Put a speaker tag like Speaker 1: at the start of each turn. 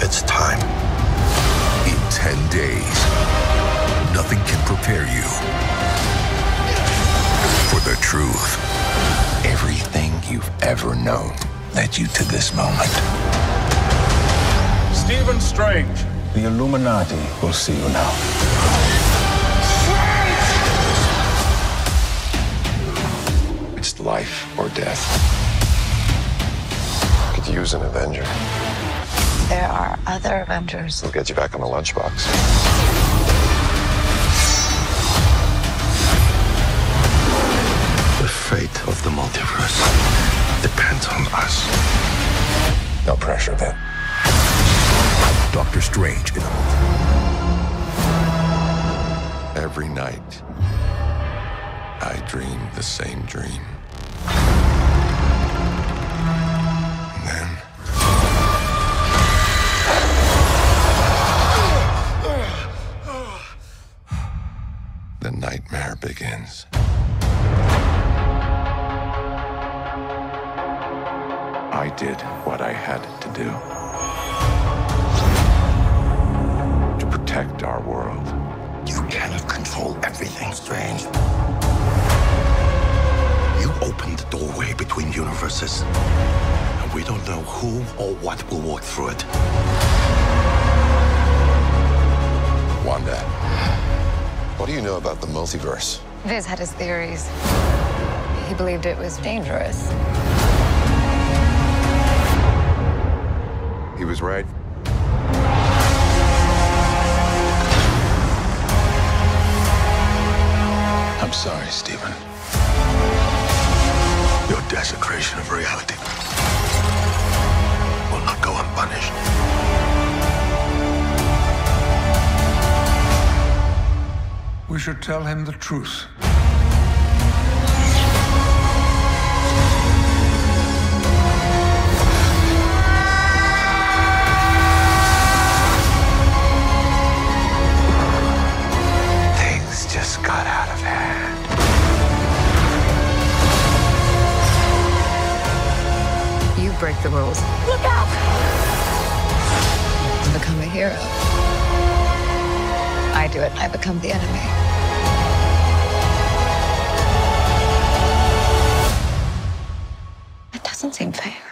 Speaker 1: It's time.
Speaker 2: In 10 days, nothing can prepare you for the truth.
Speaker 1: Everything you've ever known led you to this moment.
Speaker 3: Stephen Strange.
Speaker 4: The Illuminati will see you now.
Speaker 1: It's life or death. Could use an Avenger.
Speaker 5: There are other Avengers.
Speaker 1: We'll get you back on the lunchbox.
Speaker 2: The fate of the multiverse depends on us.
Speaker 1: No pressure, then.
Speaker 2: Doctor Strange in a
Speaker 1: Every night, I dream the same dream. The nightmare begins. I did what I had to do to protect our world.
Speaker 2: You cannot control everything, Strange. You opened the doorway between universes, and we don't know who or what will walk through it.
Speaker 1: Wanda, what do you know about the multiverse?
Speaker 5: Vis had his theories. He believed it was dangerous.
Speaker 1: He was right.
Speaker 2: I'm sorry, Stephen. Your desecration of reality
Speaker 3: We should tell him the truth.
Speaker 1: Things just got out of hand.
Speaker 5: You break the rules. Look out! To become a hero. I do it, I become the enemy. It doesn't seem fair.